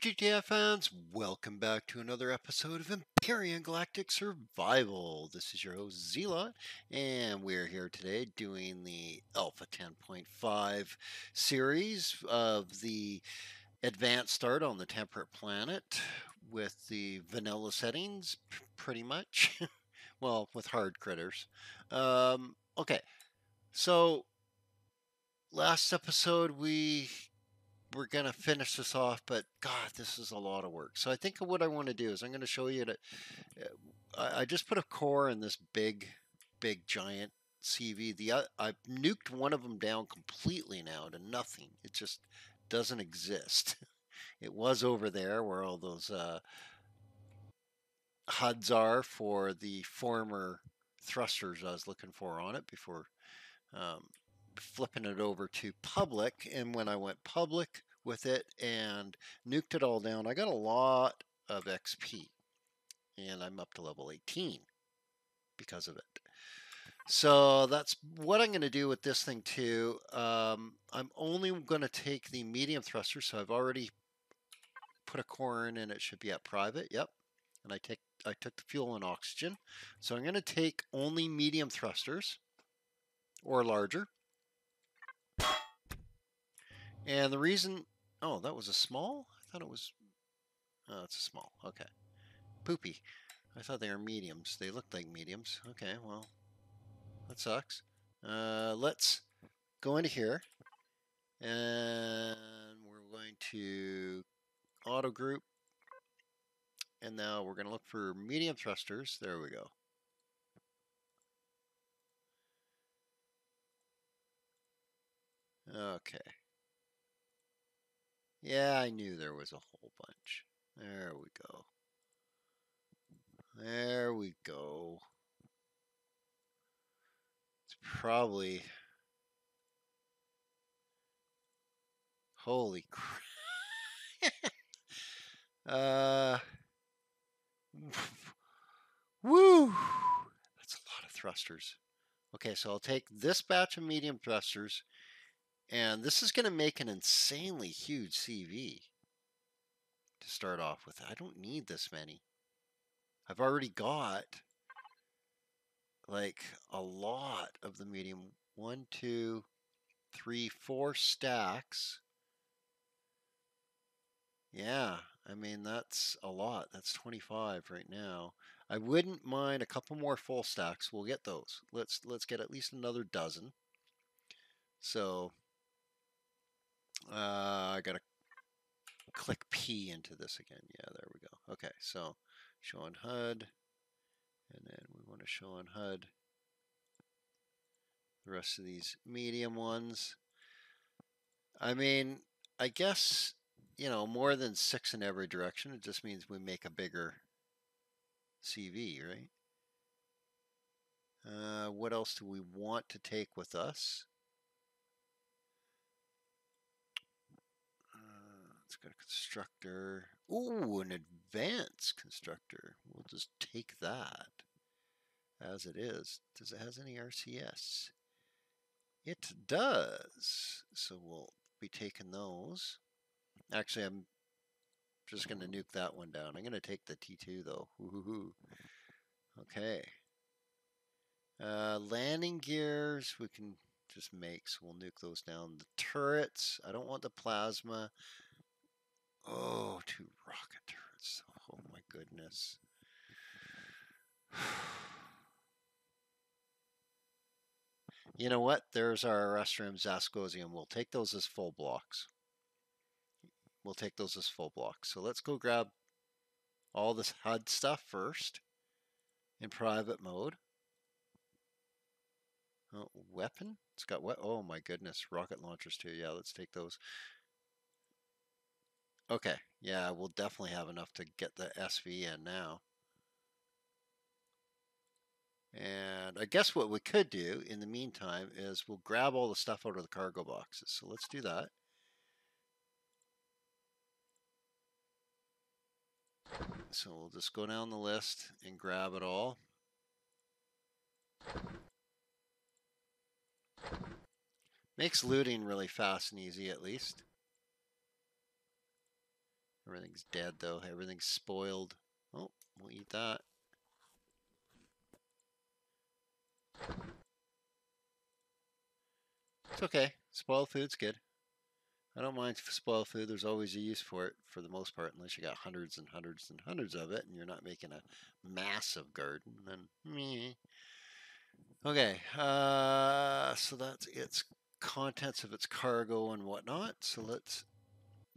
Hey GTI fans, welcome back to another episode of Empyrion Galactic Survival. This is your host Zealot, and we're here today doing the Alpha 10.5 series of the advanced start on the temperate planet with the vanilla settings, pretty much. well, with hard critters. Um, okay, so last episode we we're going to finish this off, but God, this is a lot of work. So I think what I want to do is I'm going to show you that uh, I just put a core in this big, big, giant CV. The I've nuked one of them down completely now to nothing. It just doesn't exist. it was over there where all those uh, HUDs are for the former thrusters I was looking for on it before um, flipping it over to public. And when I went public with it and nuked it all down, I got a lot of XP. And I'm up to level 18 because of it. So that's what I'm going to do with this thing too. Um, I'm only going to take the medium thruster. So I've already put a core in and it should be at private. Yep. And I take I took the fuel and oxygen. So I'm going to take only medium thrusters or larger. And the reason, oh, that was a small? I thought it was, oh, it's a small. Okay. Poopy. I thought they were mediums. They looked like mediums. Okay, well, that sucks. Uh, let's go into here. And we're going to auto group. And now we're going to look for medium thrusters. There we go. Okay. Yeah, I knew there was a whole bunch. There we go. There we go. It's probably... Holy crap. uh... Woo! That's a lot of thrusters. Okay, so I'll take this batch of medium thrusters and this is going to make an insanely huge CV to start off with. I don't need this many. I've already got like a lot of the medium. One, two, three, four stacks. Yeah, I mean, that's a lot. That's 25 right now. I wouldn't mind a couple more full stacks. We'll get those. Let's let's get at least another dozen. So uh, I gotta click P into this again. Yeah, there we go. Okay, so show on HUD, and then we want to show on HUD the rest of these medium ones. I mean, I guess, you know, more than six in every direction, it just means we make a bigger CV, right? Uh, what else do we want to take with us? It's got a constructor. Ooh, an advanced constructor. We'll just take that as it is. Does it has any RCS? It does. So we'll be taking those. Actually, I'm just going to nuke that one down. I'm going to take the T2 though. Okay. Uh, landing gears we can just make, so we'll nuke those down. The turrets, I don't want the plasma. Oh, two rocket turrets. Oh my goodness. You know what? There's our Erestrum Zascosium. We'll take those as full blocks. We'll take those as full blocks. So let's go grab all this HUD stuff first in private mode. Oh, weapon? It's got what? Oh my goodness, rocket launchers too. Yeah, let's take those. Okay, yeah, we'll definitely have enough to get the SV in now. And I guess what we could do in the meantime is we'll grab all the stuff out of the cargo boxes. So let's do that. So we'll just go down the list and grab it all. Makes looting really fast and easy at least. Everything's dead though. Everything's spoiled. Oh, we'll eat that. It's okay. Spoiled food's good. I don't mind spoiled food. There's always a use for it for the most part, unless you got hundreds and hundreds and hundreds of it and you're not making a massive garden. Then, meh. Okay, uh, so that's its contents of its cargo and whatnot. So let's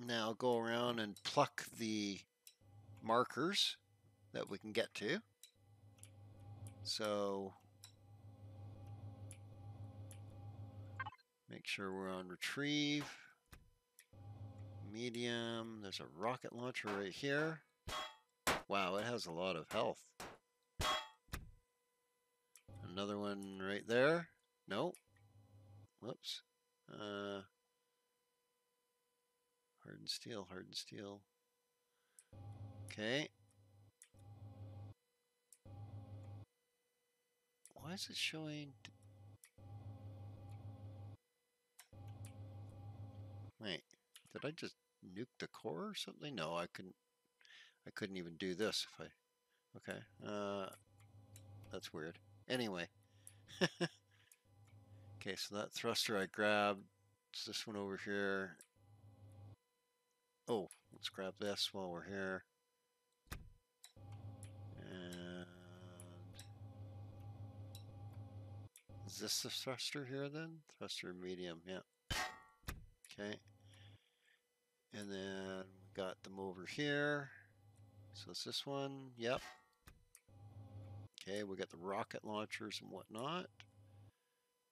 now go around and pluck the markers that we can get to. So make sure we're on retrieve. Medium, there's a rocket launcher right here. Wow, it has a lot of health. Another one right there. No. Whoops. Uh, hardened steel, hardened steel. Okay. Why is it showing? Wait, did I just nuke the core or something? No, I couldn't. I couldn't even do this if I. Okay. Uh, that's weird. Anyway. okay, so that thruster I grabbed. It's this one over here. Oh, let's grab this while we're here. And is this the thruster here then? Thruster medium, yeah. Okay. And then we got them over here. So it's this one, yep. Okay, we got the rocket launchers and whatnot.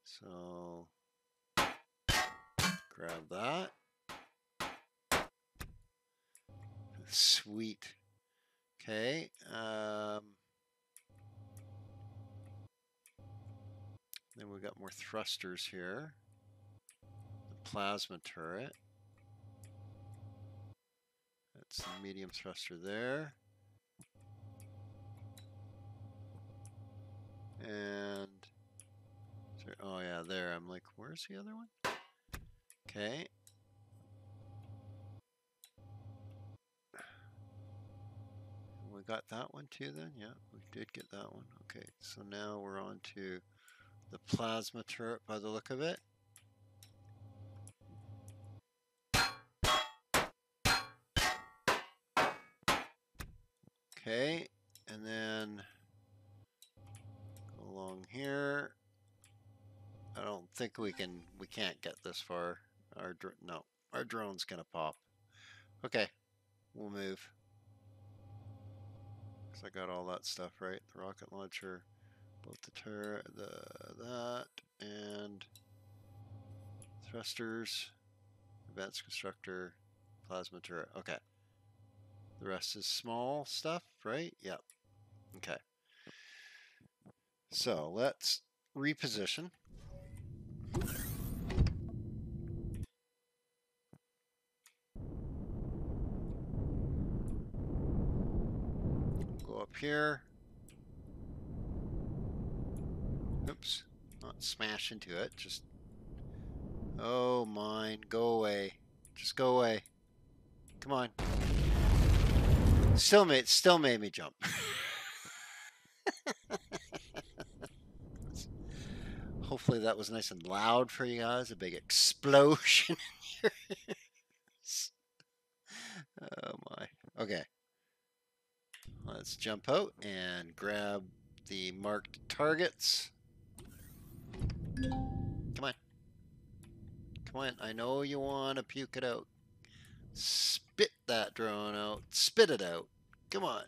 So grab that. Sweet. Okay. Um, then we've got more thrusters here. The plasma turret. That's the medium thruster there. And oh yeah, there. I'm like, where's the other one? Okay. We got that one too then? Yeah, we did get that one. Okay, so now we're on to the plasma turret by the look of it. Okay, and then along here. I don't think we can, we can't get this far. Our, no, our drone's gonna pop. Okay, we'll move. Cause I got all that stuff right. The rocket launcher, both the turret, the that, and thrusters, advanced constructor, plasma turret. Okay. The rest is small stuff, right? Yep. Okay. So let's reposition. Here. Oops, not smash into it, just... Oh, mine, go away. Just go away. Come on. Still made, still made me jump. Hopefully that was nice and loud for you guys. A big explosion in. Oh my. Okay. Let's jump out and grab the marked targets. Come on. Come on. I know you want to puke it out. Spit that drone out. Spit it out. Come on.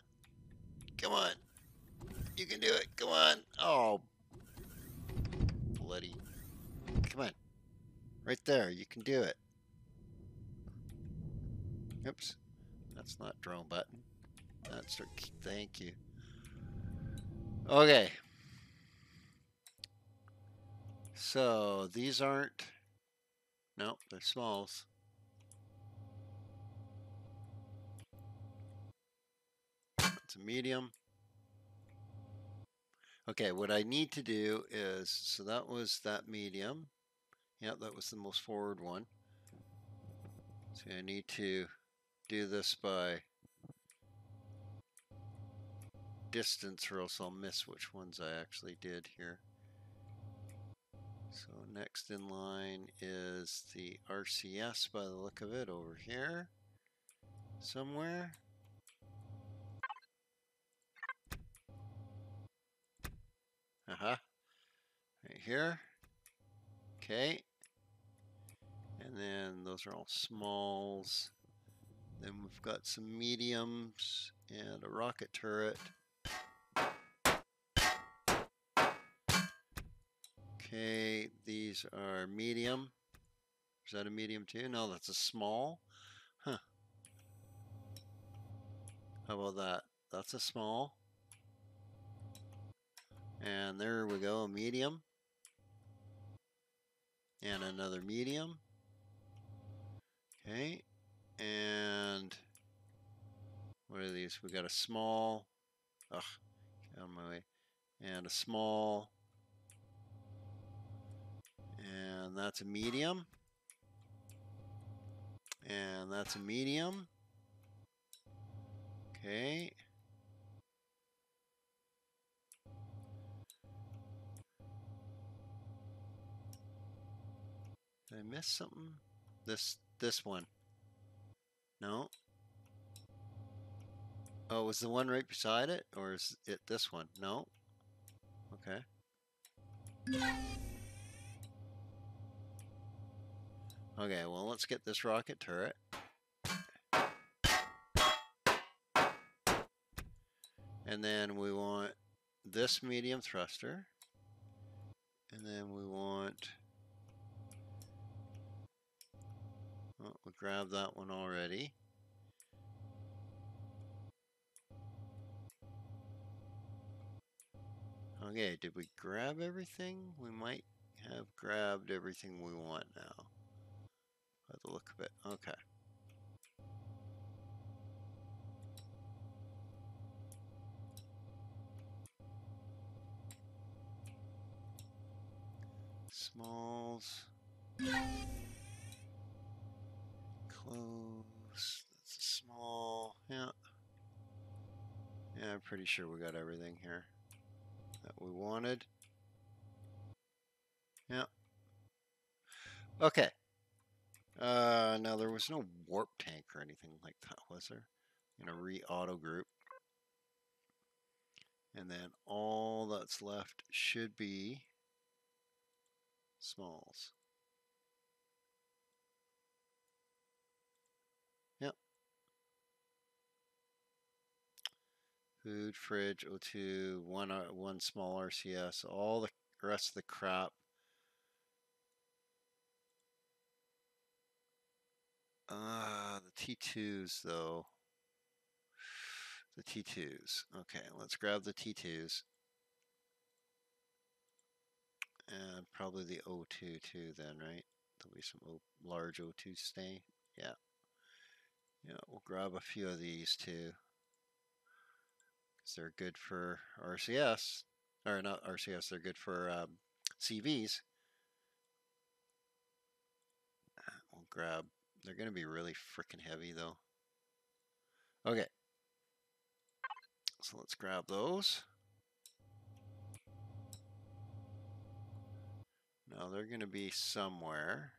Come on. You can do it. Come on. Oh, bloody. Come on. Right there. You can do it. Oops. That's not drone button. That's our thank you. Okay. So these aren't no, they're smalls. It's a medium. Okay, what I need to do is, so that was that medium. Yep, that was the most forward one. So I need to do this by distance or else I'll miss which ones I actually did here. So next in line is the RCS by the look of it over here somewhere. Uh-huh. Right here. Okay. And then those are all smalls. Then we've got some mediums and a rocket turret. Okay, these are medium. Is that a medium too? No, that's a small. Huh. How about that? That's a small. And there we go, a medium. And another medium. Okay. And what are these? We got a small. Ugh, out of my way. And a small. And that's a medium. And that's a medium. Okay. Did I miss something? This this one. No. Oh, was the one right beside it? Or is it this one? No. Okay. Okay, well, let's get this rocket turret. And then we want this medium thruster. And then we want... Oh, we grabbed that one already. Okay, did we grab everything? We might have grabbed everything we want now. By the look of it. Okay. Smalls. Close. That's a small. Yeah. Yeah, I'm pretty sure we got everything here that we wanted. Yeah. Okay. Uh, now there was no warp tank or anything like that, was there? In a re-auto group. And then all that's left should be smalls. Yep. Food, fridge, O2, one, uh, one small RCS, all the rest of the crap Uh, the T2s, though. The T2s. Okay, let's grab the T2s. And probably the O2 too then, right? There'll be some o large O2 stay. Yeah. Yeah, we'll grab a few of these too. Because they're good for RCS. Or not RCS, they're good for um, CVs. We'll grab they're going to be really freaking heavy though. Okay. So let's grab those. Now they're going to be somewhere.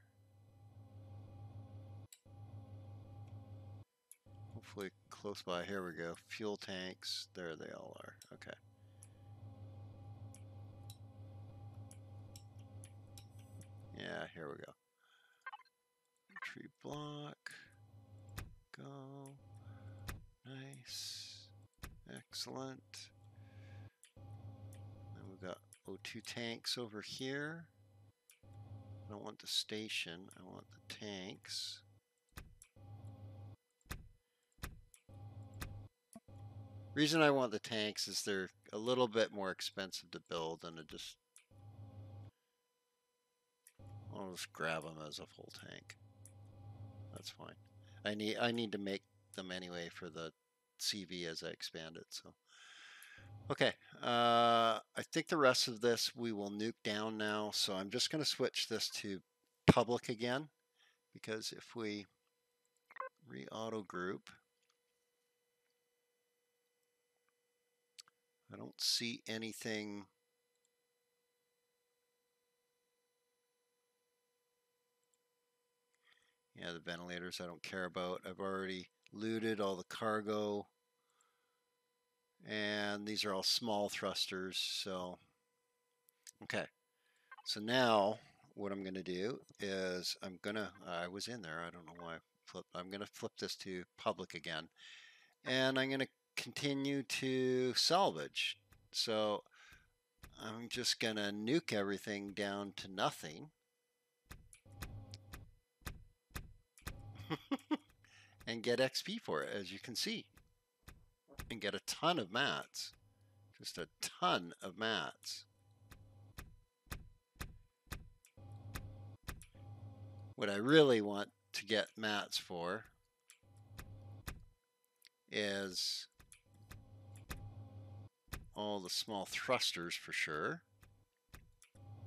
Hopefully close by. Here we go. Fuel tanks. There they all are. Okay. Yeah, here we go block. Go. Nice. Excellent. Then we've got O2 tanks over here. I don't want the station, I want the tanks. Reason I want the tanks is they're a little bit more expensive to build than to just I'll just grab them as a full tank. That's fine. I need I need to make them anyway for the CV as I expand it. So, okay. Uh, I think the rest of this we will nuke down now. So I'm just going to switch this to public again because if we re-auto group. I don't see anything Yeah, the ventilators I don't care about. I've already looted all the cargo. And these are all small thrusters, so okay. So now what I'm going to do is I'm going to, I was in there, I don't know why I flipped, I'm going to flip this to public again. And I'm going to continue to salvage. So I'm just going to nuke everything down to nothing. And get XP for it, as you can see. And get a ton of mats. Just a ton of mats. What I really want to get mats for is all the small thrusters for sure.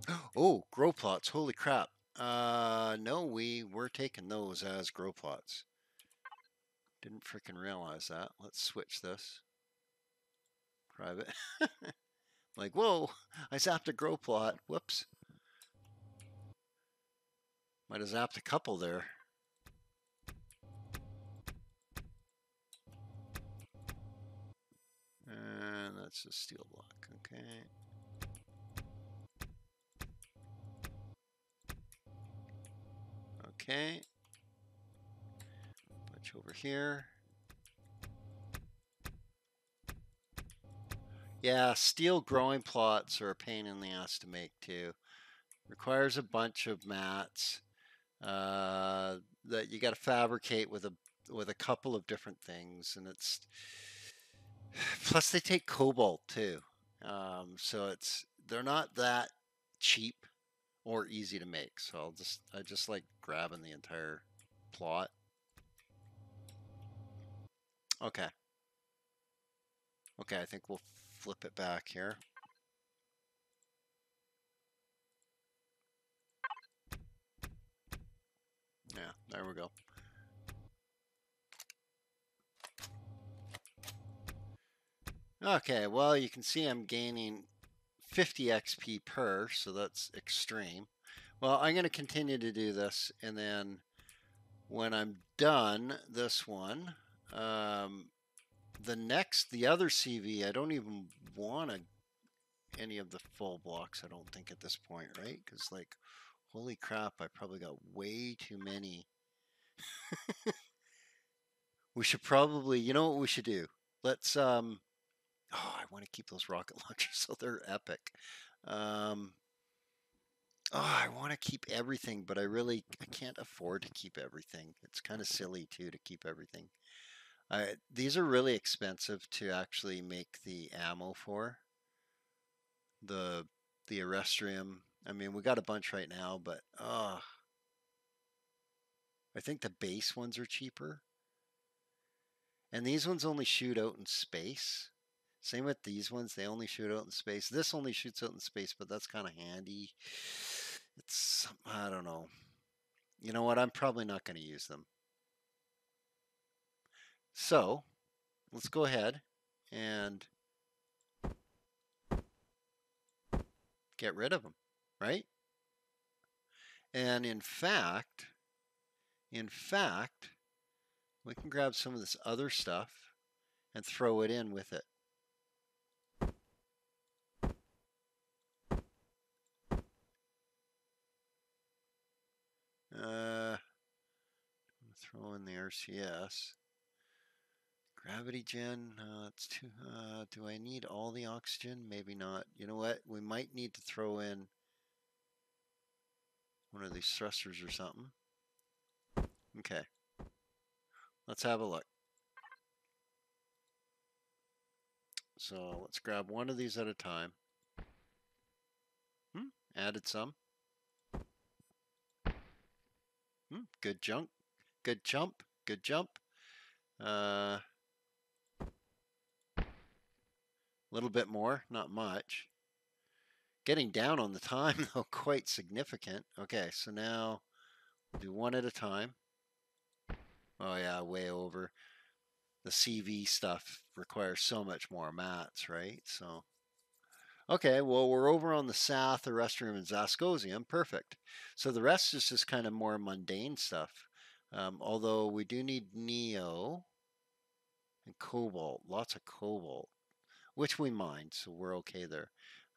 Oh, grow plots. Holy crap. Uh, no, we were taking those as grow plots. Didn't freaking realize that. Let's switch this. Private. like, whoa, I zapped a grow plot. Whoops. Might have zapped a couple there. And that's a steel block, okay. Okay. Bunch over here. Yeah, steel growing plots are a pain in the ass to make too. Requires a bunch of mats uh, that you got to fabricate with a with a couple of different things, and it's plus they take cobalt too. Um, so it's they're not that cheap or easy to make. So I'll just, I just like grabbing the entire plot. Okay. Okay, I think we'll flip it back here. Yeah, there we go. Okay, well, you can see I'm gaining 50 XP per, so that's extreme. Well, I'm going to continue to do this, and then when I'm done this one, um, the next, the other CV, I don't even want any of the full blocks, I don't think at this point, right? Because, like, holy crap, I probably got way too many. we should probably, you know what we should do? Let's, um, Oh, I want to keep those rocket launchers so they're epic. Um, oh, I want to keep everything, but I really I can't afford to keep everything. It's kind of silly too to keep everything. Uh, these are really expensive to actually make the ammo for. The the Erestrum. I mean, we got a bunch right now, but uh, I think the base ones are cheaper. And these ones only shoot out in space. Same with these ones. They only shoot out in space. This only shoots out in space, but that's kind of handy. It's, I don't know. You know what? I'm probably not going to use them. So, let's go ahead and get rid of them, right? And in fact, in fact, we can grab some of this other stuff and throw it in with it. Uh, throw in the RCS. Gravity gen, uh, it's too, uh, do I need all the oxygen? Maybe not. You know what? We might need to throw in one of these thrusters or something. Okay. Let's have a look. So let's grab one of these at a time. Hmm, added some. Hmm, good jump. Good jump. Good jump. Uh, a little bit more, not much. Getting down on the time, though, quite significant. Okay, so now we'll do one at a time. Oh yeah, way over. The CV stuff requires so much more mats, right? So, okay, well we're over on the Sathium, the Erestrum and Zascosium, perfect. So the rest is just kind of more mundane stuff. Um, although we do need Neo and Cobalt, lots of Cobalt, which we mine, so we're okay there.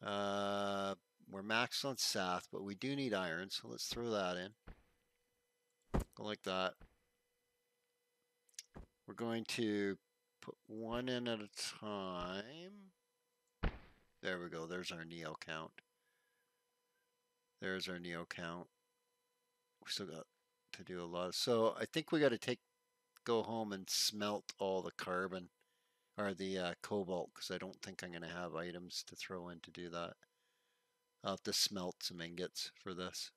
Uh, we're maxed on Sathium, but we do need iron, so let's throw that in. Go like that. We're going to put one in at a time. There we go. There's our Neo count. There's our Neo count. We still got to do a lot. So I think we got to take, go home and smelt all the carbon or the uh, cobalt because I don't think I'm going to have items to throw in to do that. I'll have to smelt some ingots for this.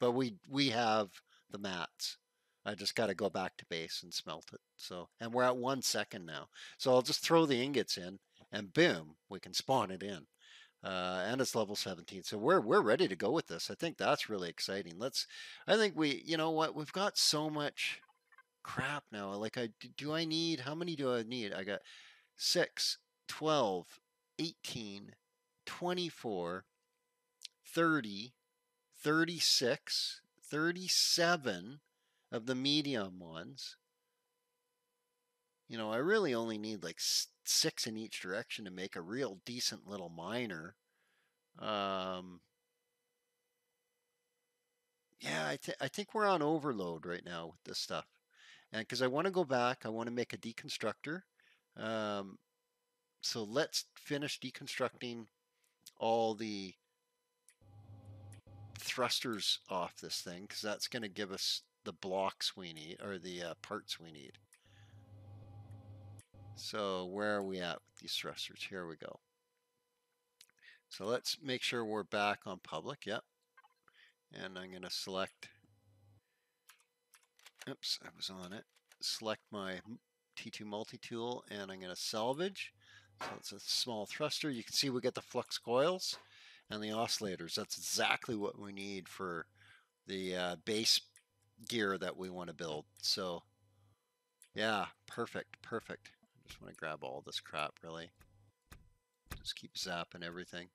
But we we have the mats. I just got to go back to base and smelt it. So, and we're at one second now. So I'll just throw the ingots in, and boom, we can spawn it in. Uh, and it's level 17. So we're we're ready to go with this. I think that's really exciting. Let's. I think we. You know what? We've got so much crap now. Like I do. I need how many do I need? I got 6, 12, 18, 24, 30, 36, 37 of the medium ones. You know, I really only need like six in each direction to make a real decent little miner. Um, yeah, I, th- I think we're on overload right now with this stuff. And because I want to go back, I want to make a deconstructor. Um, so let's finish deconstructing all the thrusters off this thing because that's going to give us the blocks we need or the uh, parts we need. So where are we at with these thrusters? Here we go. So let's make sure we're back on public. Yep. And I'm going to select, oops, I was on it. Select my T2 multi-tool and I'm going to salvage. So it's a small thruster. You can see we get the flux coils and the oscillators. That's exactly what we need for the uh, base gear that we want to build. So yeah, perfect, perfect. I just want to grab all this crap really. Just keep zapping everything.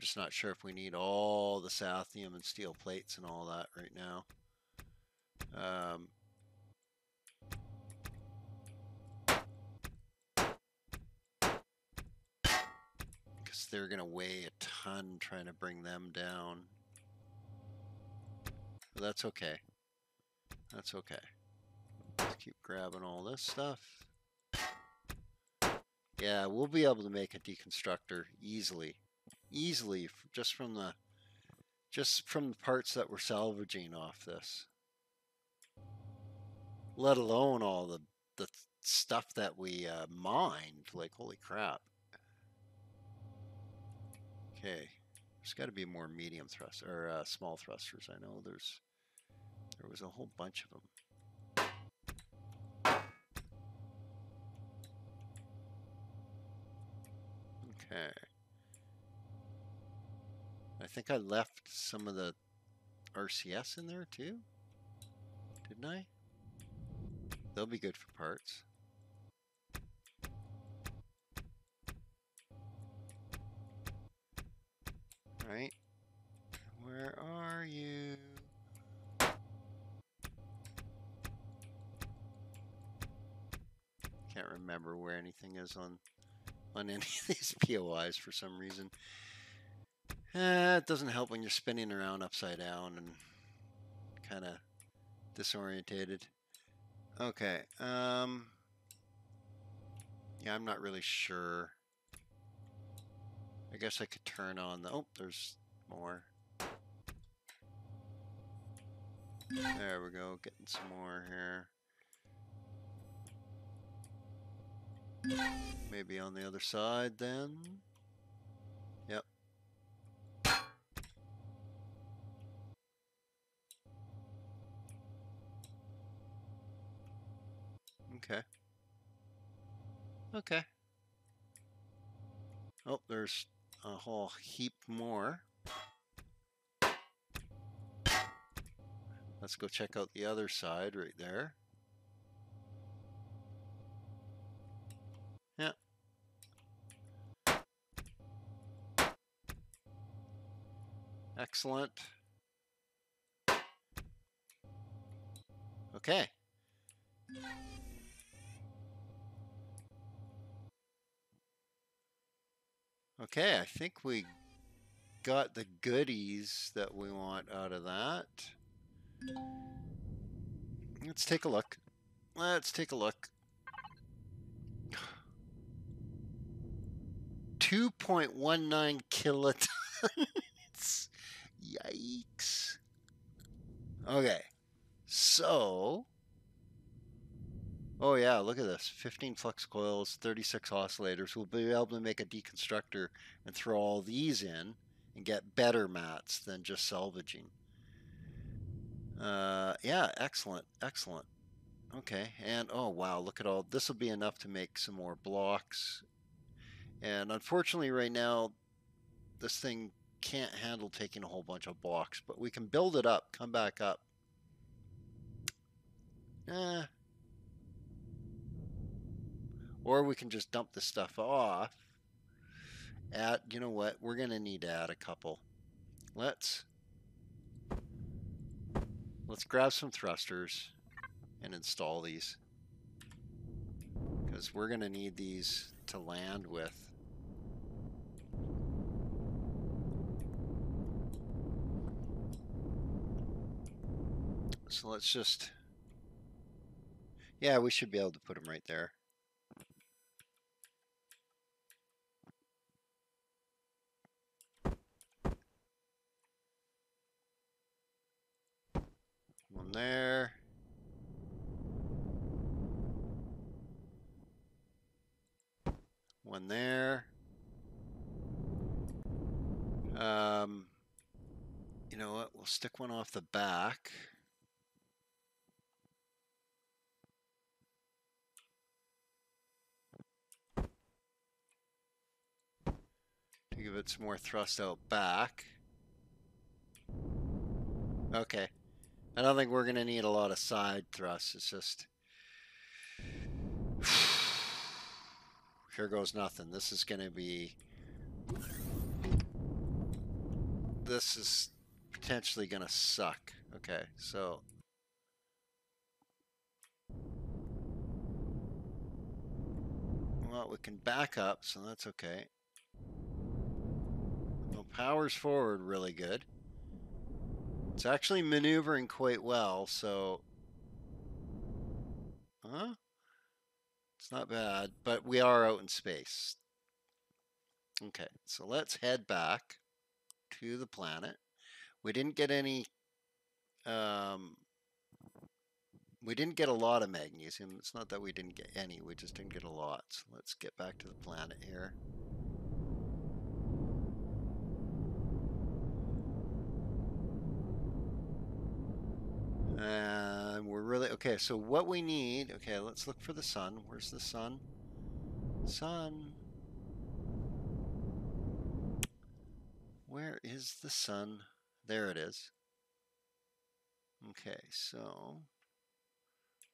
I'm just not sure if we need all the sathium and steel plates and all that right now. Um, because they're going to weigh a ton trying to bring them down. But that's okay. That's okay. Let's keep grabbing all this stuff. Yeah, we'll be able to make a deconstructor easily. Easily, just from the just from the parts that we're salvaging off this. Let alone all the, the stuff that we uh, mined. Like, holy crap. Okay. There's got to be more medium thrust or uh, small thrusters. I know there's there was a whole bunch of them. Okay. I think I left some of the RCS in there too. Didn't I? They'll be good for parts. Right? Where are you? Can't remember where anything is on on any of these POIs for some reason. Eh, it doesn't help when you're spinning around upside down and kind of disorientated. Okay. Um, yeah, I'm not really sure. I guess I could turn on the... Oh, there's more. There we go, getting some more here. Maybe on the other side then. Okay. Okay. Oh, there's a whole heap more. Let's go check out the other side right there. Yeah. Excellent. Okay. Okay, I think we got the goodies that we want out of that. Let's take a look. Let's take a look. 2.19 kilotons. Yikes. Okay. So. Oh, yeah, look at this 15 flux coils, 36 oscillators. We'll be able to make a deconstructor and throw all these in and get better mats than just salvaging. Uh, yeah, excellent, excellent. Okay, and oh wow, look at all this will be enough to make some more blocks. And unfortunately, right now, this thing can't handle taking a whole bunch of blocks, but we can build it up, come back up. Eh. Or we can just dump the stuff off. Add, you know what? We're going to need to add a couple. Let's let's grab some thrusters and install these because we're going to need these to land with. So let's just, yeah, we should be able to put them right there. There. One there. Um, you know what? We'll stick one off the back. To give it some more thrust out back. Okay. I don't think we're going to need a lot of side thrust. It's just... Here goes nothing. This is going to be... This is potentially going to suck. Okay, so... Well, we can back up, so that's okay. No power's forward really good. It's actually maneuvering quite well, so... Huh? It's not bad, but we are out in space. Okay, so let's head back to the planet. We didn't get any... Um, we didn't get a lot of magnesium. It's not that we didn't get any, we just didn't get a lot. So let's get back to the planet here. And we're really, okay, so what we need, okay, let's look for the sun. Where's the sun? Sun. Where is the sun? There it is. Okay, so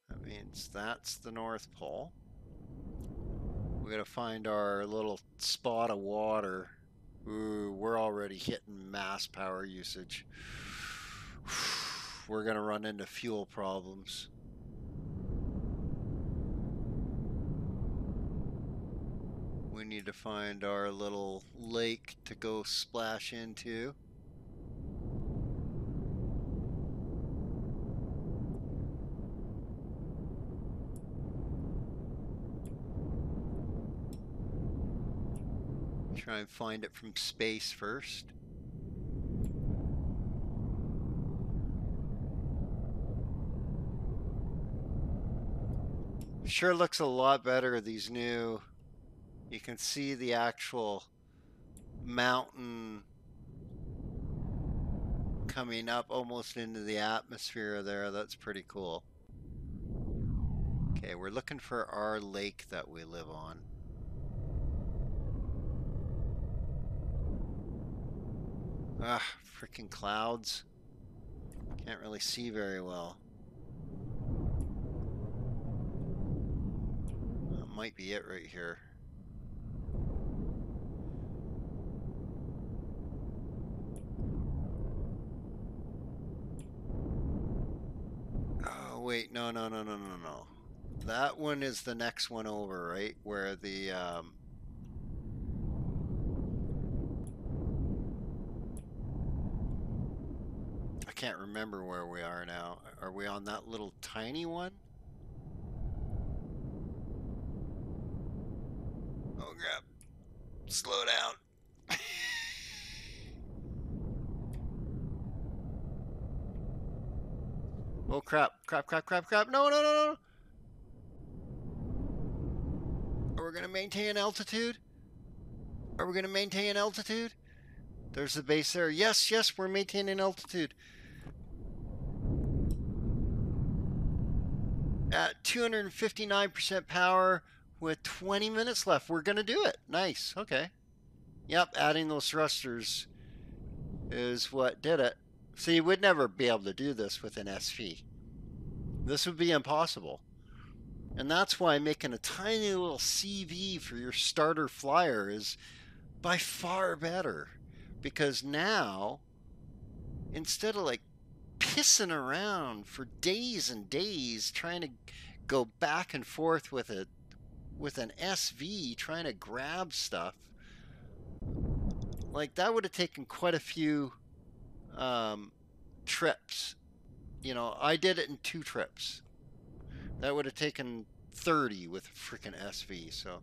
that means that's the North Pole. We gotta find our little spot of water. Ooh, we're already hitting mass power usage we're going to run into fuel problems. We need to find our little lake to go splash into. Try and find it from space first. Sure looks a lot better, these new... You can see the actual mountain coming up almost into the atmosphere there. That's pretty cool. Okay, we're looking for our lake that we live on. Ah, freaking clouds. Can't really see very well. Might be it right here. Oh, wait, no, no, no, no, no, no. That one is the next one over, right? Where the, um, I can't remember where we are now. Are we on that little tiny one? Oh crap. Slow down. oh crap, crap, crap, crap, crap. No, no, no, no. Are we going to maintain altitude? Are we going to maintain altitude? There's the base there. Yes, yes, we're maintaining altitude. At 259% power with 20 minutes left. We're going to do it. Nice. Okay. Yep, adding those thrusters is what did it. So you would never be able to do this with an SV. This would be impossible. And that's why making a tiny little CV for your starter flyer is by far better. Because now, instead of like pissing around for days and days trying to go back and forth with it with an SV trying to grab stuff like that would have taken quite a few um, trips. You know I did it in two trips. That would have taken 30 with a freaking SV so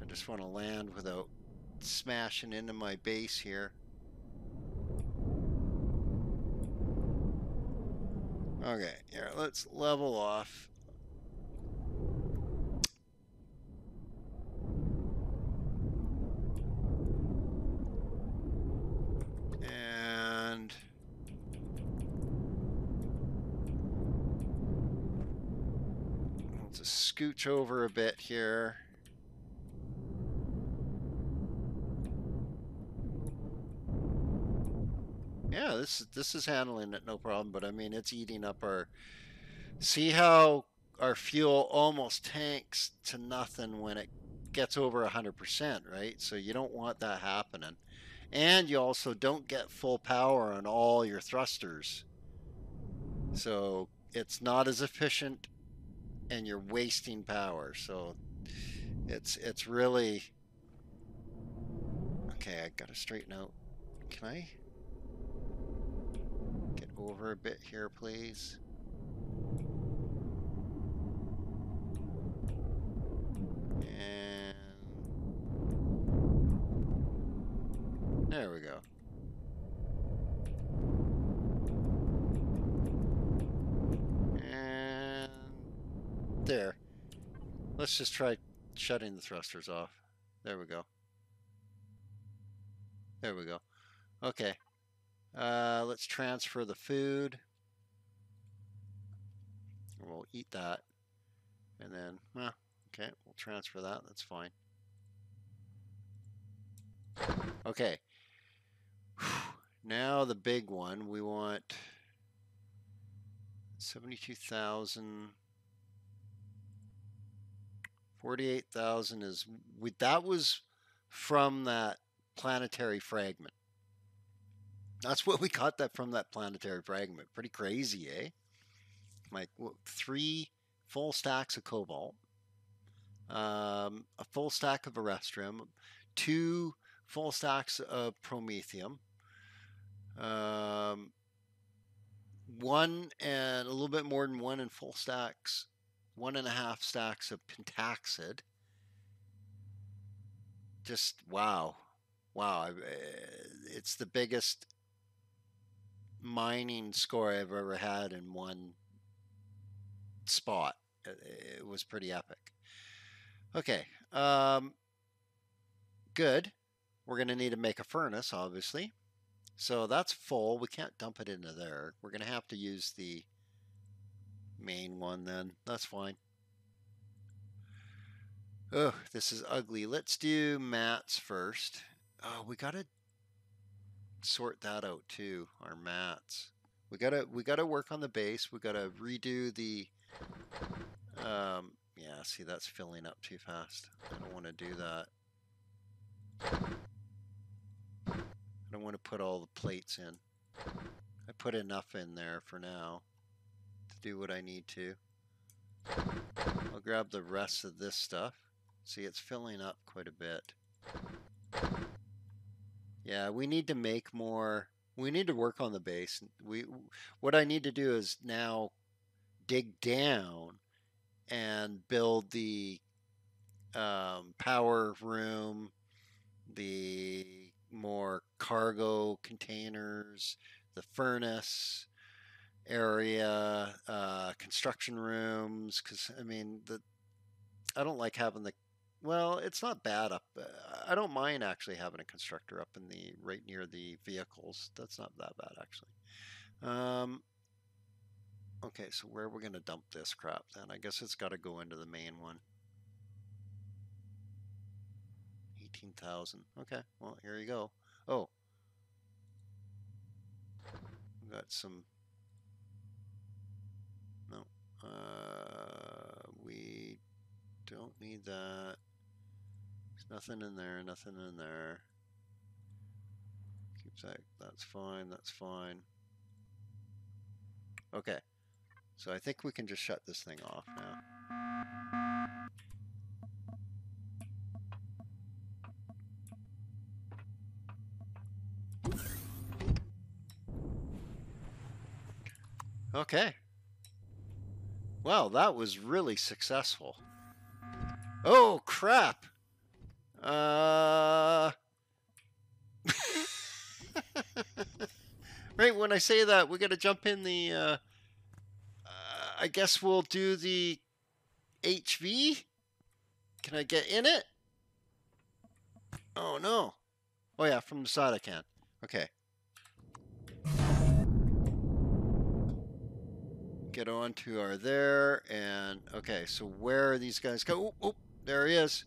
I just want to land without smashing into my base here. Okay, here, let's level off. And let's just scooch over a bit here. Yeah, this this is handling it no problem, but I mean it's eating up our. See how our fuel almost tanks to nothing when it gets over 100%, right? So you don't want that happening. And you also don't get full power on all your thrusters. So it's not as efficient and you're wasting power. So it's it's really Okay, I got to straighten out. Can I get over a bit here, please? And there we go. And there. Let's just try shutting the thrusters off. There we go. There we go. Okay. Uh, let's transfer the food. We'll eat that. And then, well, okay, we'll transfer that. That's fine. Okay. Now the big one. We want 72,000. 48,000 is, we, that was from that planetary fragment. That's what we got that from that planetary fragment. Pretty crazy, eh? Like what, three full stacks of cobalt, um, a full stack of erestrum, two full stacks of promethium, um, one and a little bit more than one in full stacks, one and a half stacks of pentaxid. Just wow, wow! It's the biggest mining score I've ever had in one spot. It, was pretty epic. Okay, um, good. We're going to need to make a furnace, obviously. So that's full. We can't dump it into there. We're going to have to use the main one then. That's fine. Oh, this is ugly. Let's do mats first. Oh, we got to sort that out too, our mats. We gotta we gotta work on the base. We gotta redo the. Um, yeah, see that's filling up too fast. I don't want to do that. I don't want to put all the plates in. I put enough in there for now do what I need to. I'll grab the rest of this stuff. See, it's filling up quite a bit. Yeah, we need to make more. We need to work on the base. We, what I need to do is now dig down and build the um, power room, the more cargo containers, the furnace area, uh, construction rooms. Because I mean, the I don't like having the. Well, it's not bad up. Uh, I don't mind actually having a constructor up in the right near the vehicles. That's not that bad actually. Um, okay, so where we're we to dump this crap then? I guess it's got to go into the main one. 18,000. Okay, well, here you go. Oh. Got some... Uh, we don't need that. There's nothing in there, nothing in there. Keep that, that's fine, that's fine. Okay. So I think we can just shut this thing off now. Okay. Well, that was really successful. Oh, crap. Uh... right, when I say that, we got to jump in the... Uh... Uh, I guess we'll do the HV. Can I get in it? Oh, no. Oh, yeah, from the side I can. Okay. Get on to our there and okay so where are these guys go oh, oh there he is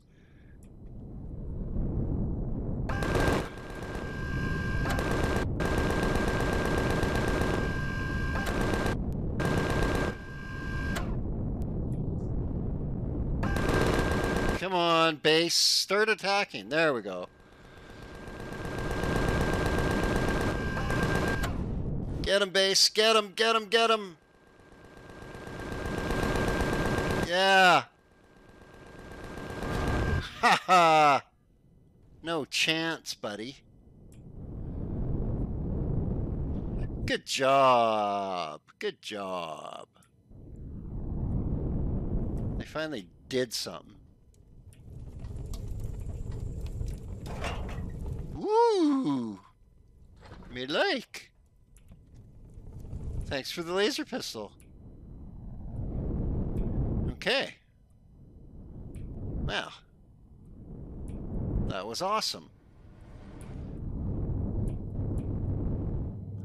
come on base start attacking there we go Get him, base. Get him, get him, get him. Yeah. Ha ha. No chance, buddy. Good job. Good job. They finally did something. Woo! Me like. Thanks for the laser pistol. Okay. Well. That was awesome.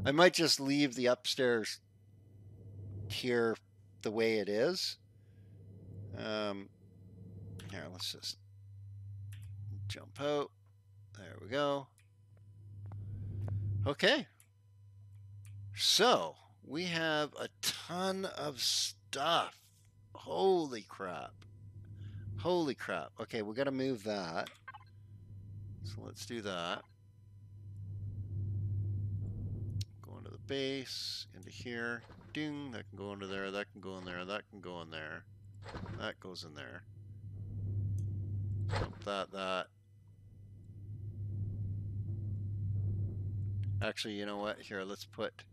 I might just leave the upstairs here the way it is. Um, here, let's just jump out. There we go. Okay. So, we have a ton of stuff. Holy crap. Holy crap. Okay, we got to move that. So let's do that. Go into the base, into here. Ding, that can go into there, that can go in there, that can go in there. That goes in there. That, that. Actually, you know what? Here, let's put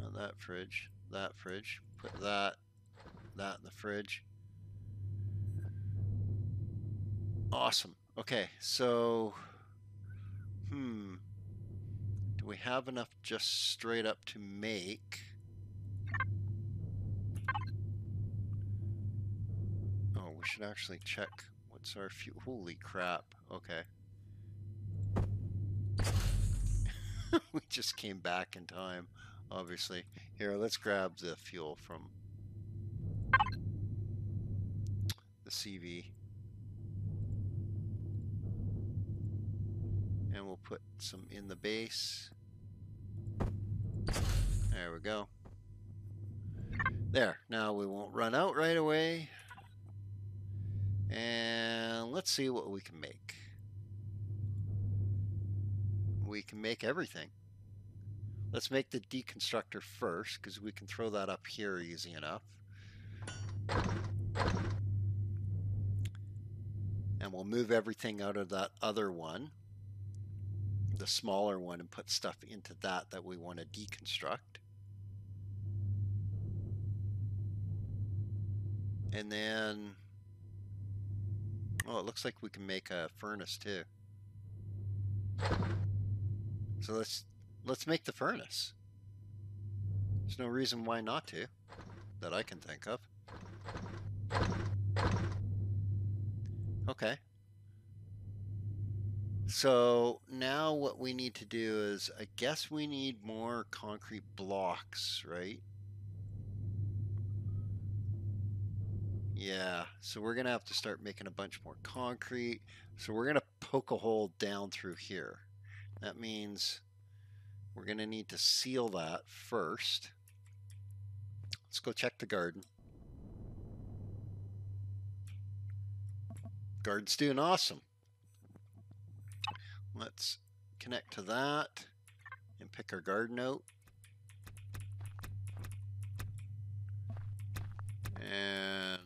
not that fridge, that fridge. Put that, that in the fridge. Awesome. Okay, so, hmm, do we have enough just straight up to make? Oh, we should actually check what's our fuel. Holy crap. Okay. we just came back in time obviously. Here, let's grab the fuel from the CV. And we'll put some in the base. There we go. There, now we won't run out right away. And let's see what we can make. We can make everything. Let's make the deconstructor first, because we can throw that up here easy enough. And we'll move everything out of that other one, the smaller one, and put stuff into that that we want to deconstruct. And then, oh, it looks like we can make a furnace too. So let's let's make the furnace. There's no reason why not to, that I can think of. Okay. So now what we need to do is, I guess we need more concrete blocks, right? Yeah, so we're gonna have to start making a bunch more concrete. So we're gonna poke a hole down through here. That means we're gonna need to seal that first. Let's go check the garden. Garden's doing awesome. Let's connect to that and pick our garden out. And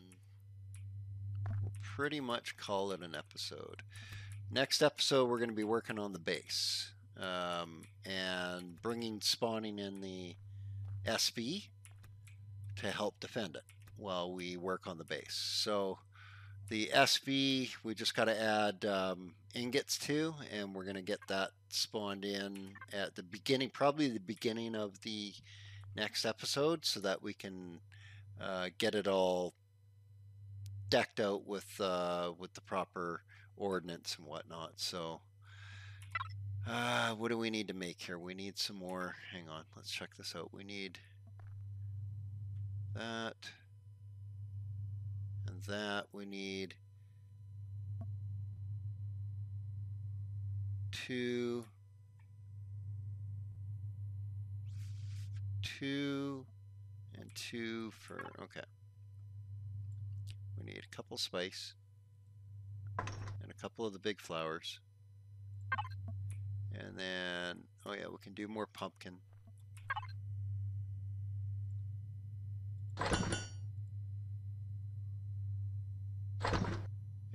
pretty much call it an episode. Next episode, we're going to be working on the base um, and bringing spawning in the SV to help defend it while we work on the base. So the SV, we just got to add um, ingots to, and we're going to get that spawned in at the beginning, probably the beginning of the next episode, so that we can uh, get it all decked out with uh, with the proper ordnance and whatnot. So, uh, what do we need to make here? We need some more. Hang on, let's check this out. We need that and that. We need two, two, and two for okay. We need a couple spice and a couple of the big flowers. And then, oh yeah, we can do more pumpkin.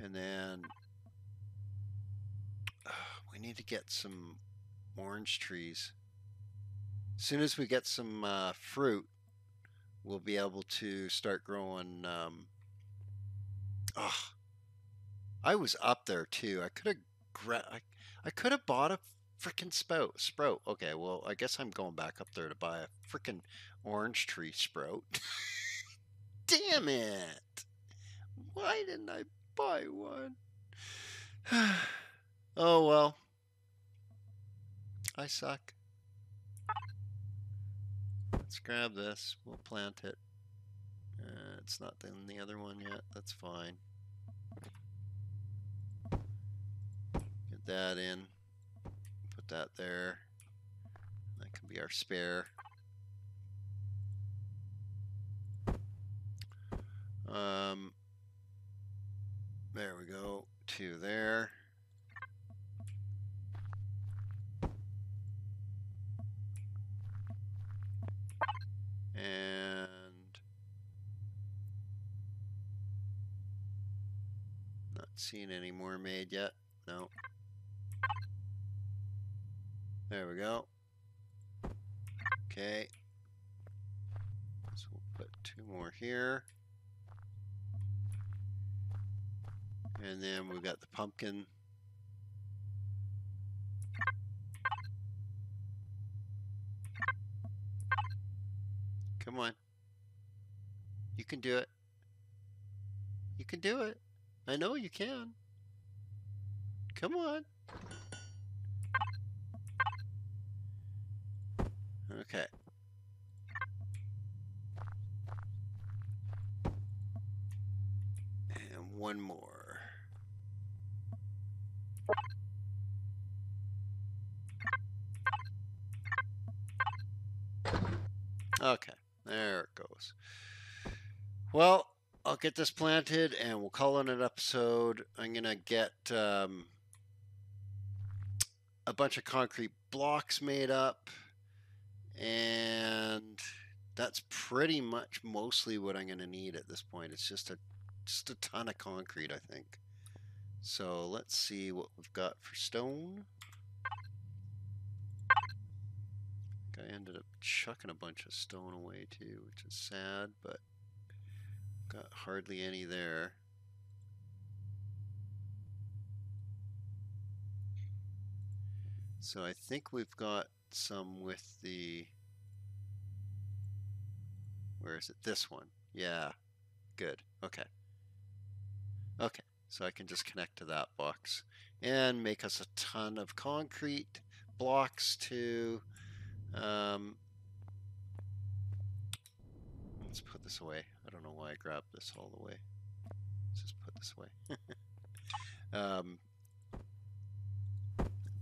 And then uh, we need to get some orange trees. As soon as we get some uh, fruit, we'll be able to start growing um, Oh, I was up there too. I could have I, I could have bought a freaking sprout. Sprout. Okay, well, I guess I'm going back up there to buy a freaking orange tree sprout. Damn it! Why didn't I buy one? oh well. I suck. Let's grab this. We'll plant it. Uh, it's not in the other one yet. That's fine. Get that in. That there. That can be our spare. Um, there we go. Two there. And not seen any more made yet. No. There we go. Okay. So we'll put two more here. And then we've got the pumpkin. Come on. You can do it. You can do it. I know you can. Come on. Okay. And one more. Okay, there it goes. Well, I'll get this planted and we'll call it an episode. I'm going to get um, a bunch of concrete blocks made up. And that's pretty much mostly what I'm going to need at this point. It's just a just a ton of concrete, I think. So let's see what we've got for stone. I ended up chucking a bunch of stone away too, which is sad, but got hardly any there. So I think we've got some with the, where is it? This one. Yeah, good. Okay. Okay, so I can just connect to that box and make us a ton of concrete blocks to um, let's put this away. I don't know why I grabbed this all the way. Let's just put this away. um,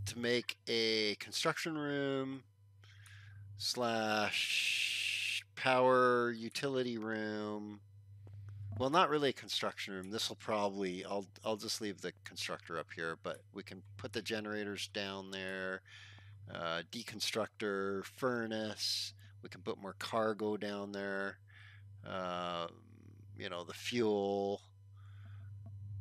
to make a construction room slash power utility room. Well, not really a construction room. This will probably, I'll, I'll just leave the constructor up here, but we can put the generators down there uh, deconstructor, furnace. We can put more cargo down there. Uh, you know, the fuel,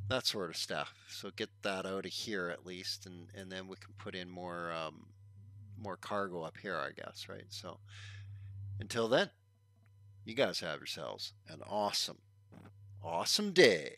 that sort of stuff. So get that out of here at least, and, and then we can put in more um, more cargo up here, I guess, right? So until then, you guys have yourselves an awesome, awesome day.